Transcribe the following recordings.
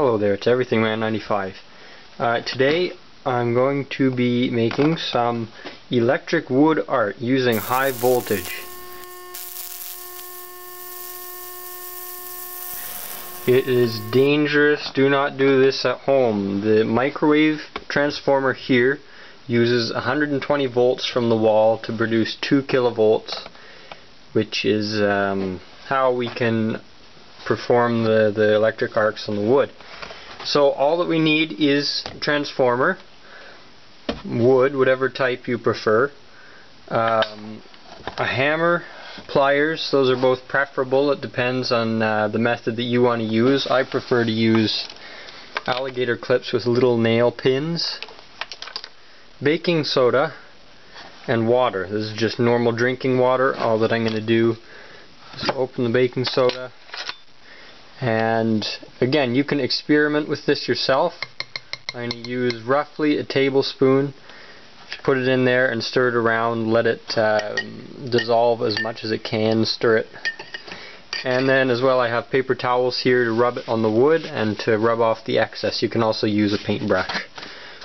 Hello there, it's EverythingMan95. Uh, today I'm going to be making some electric wood art using high voltage. It is dangerous, do not do this at home. The microwave transformer here uses 120 volts from the wall to produce 2 kilovolts which is um, how we can perform the, the electric arcs on the wood. So all that we need is transformer, wood, whatever type you prefer, um, a hammer, pliers, those are both preferable, it depends on uh, the method that you want to use. I prefer to use alligator clips with little nail pins, baking soda, and water. This is just normal drinking water. All that I'm going to do is open the baking soda, and again you can experiment with this yourself I'm going to use roughly a tablespoon put it in there and stir it around let it uh, dissolve as much as it can stir it and then as well I have paper towels here to rub it on the wood and to rub off the excess you can also use a paintbrush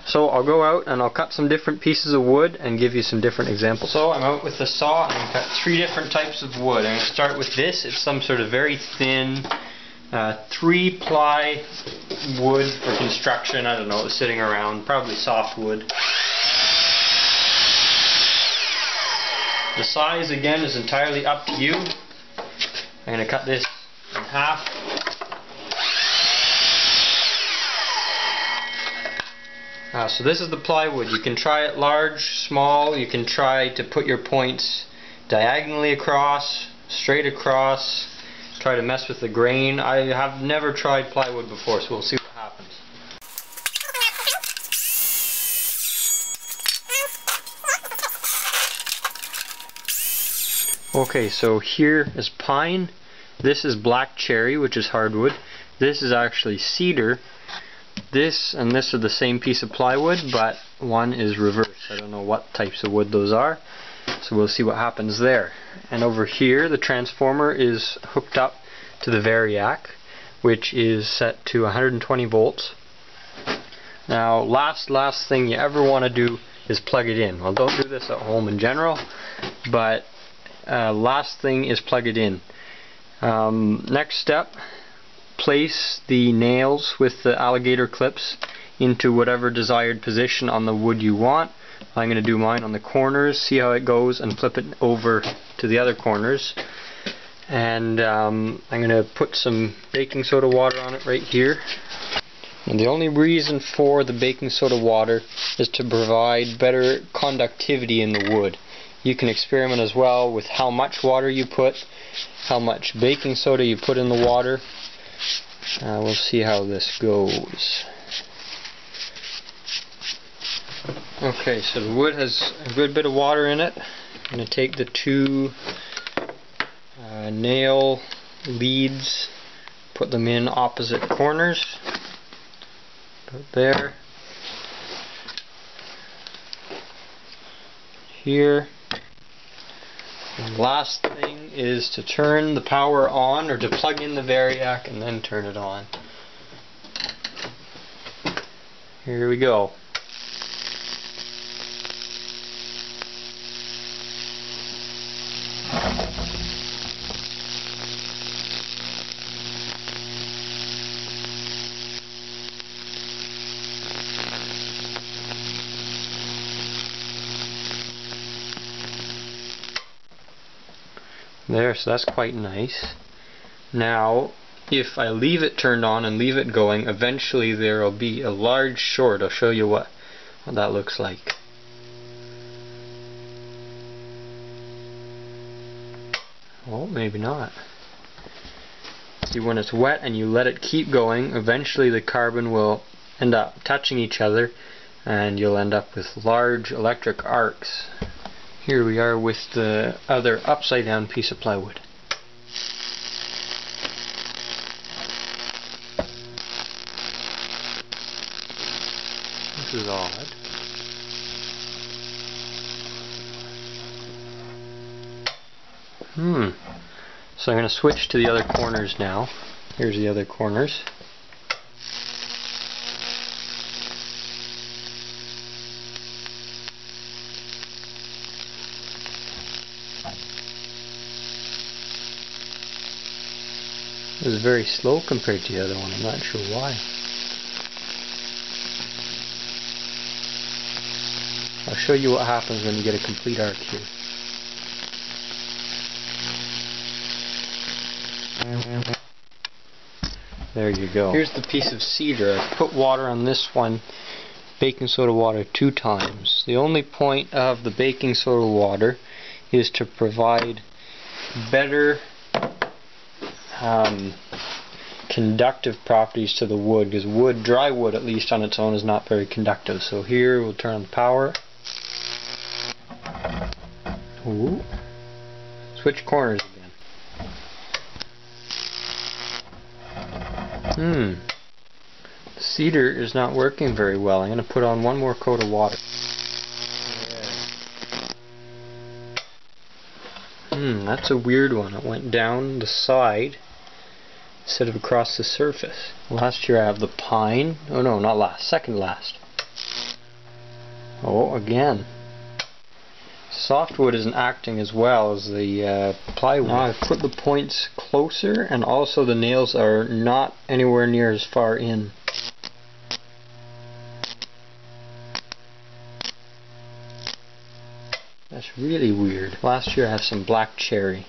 so I'll go out and I'll cut some different pieces of wood and give you some different examples. So I'm out with the saw and cut three different types of wood. I'm going to start with this. It's some sort of very thin uh, three ply wood for construction. I don't know, it's sitting around, probably softwood. The size again is entirely up to you. I'm going to cut this in half. Uh, so this is the plywood. You can try it large, small. You can try to put your points diagonally across, straight across, try to mess with the grain. I have never tried plywood before, so we'll see what happens. Okay, so here is pine. This is black cherry, which is hardwood. This is actually cedar. This and this are the same piece of plywood, but one is reversed. I don't know what types of wood those are. So we'll see what happens there. And over here the transformer is hooked up to the Variac which is set to 120 volts. Now last last thing you ever want to do is plug it in. Well don't do this at home in general but uh, last thing is plug it in. Um, next step place the nails with the alligator clips into whatever desired position on the wood you want I'm going to do mine on the corners, see how it goes, and flip it over to the other corners. And um, I'm going to put some baking soda water on it right here. And the only reason for the baking soda water is to provide better conductivity in the wood. You can experiment as well with how much water you put, how much baking soda you put in the water. Uh, we'll see how this goes. Okay, so the wood has a good bit of water in it. I'm going to take the two uh, nail leads, put them in opposite corners. Put there. Here. And last thing is to turn the power on or to plug in the Variac and then turn it on. Here we go. There, so that's quite nice. Now, if I leave it turned on and leave it going, eventually there will be a large short. I'll show you what, what that looks like. Well, maybe not. See, when it's wet and you let it keep going, eventually the carbon will end up touching each other and you'll end up with large electric arcs. Here we are with the other upside down piece of plywood. This is odd. Hmm. So I'm going to switch to the other corners now. Here's the other corners. It was very slow compared to the other one. I'm not sure why. I'll show you what happens when you get a complete arc here. There you go. Here's the piece of cedar. I put water on this one, baking soda water two times. The only point of the baking soda water is to provide better um, conductive properties to the wood because wood, dry wood at least on its own is not very conductive. So here we'll turn on the power. Ooh. Switch corners again. Hmm. Cedar is not working very well. I'm going to put on one more coat of water. Hmm, that's a weird one. It went down the side instead of across the surface. Last year I have the pine. Oh no, not last. Second last. Oh, again softwood isn't acting as well as the uh, plywood. Now I've put the points closer and also the nails are not anywhere near as far in. That's really weird. Last year I have some black cherry.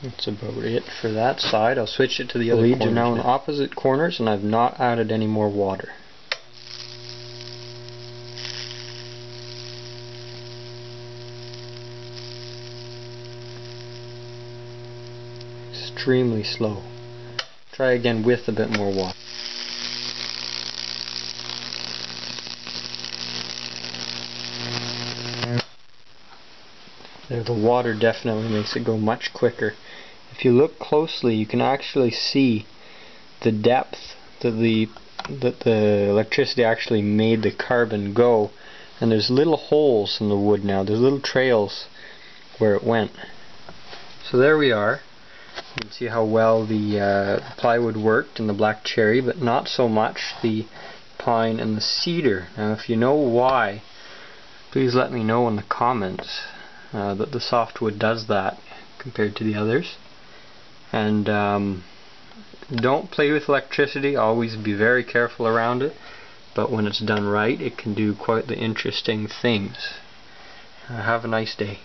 That's about it for that side. I'll switch it to the other The leads are now in opposite corners and I've not added any more water. Extremely slow. Try again with a bit more water. There, the water definitely makes it go much quicker. If you look closely, you can actually see the depth that the that the electricity actually made the carbon go. And there's little holes in the wood now. There's little trails where it went. So there we are. You can see how well the uh, plywood worked and the black cherry, but not so much the pine and the cedar. Now if you know why, please let me know in the comments uh, that the softwood does that compared to the others and um, don't play with electricity. Always be very careful around it. But when it's done right it can do quite the interesting things. Have a nice day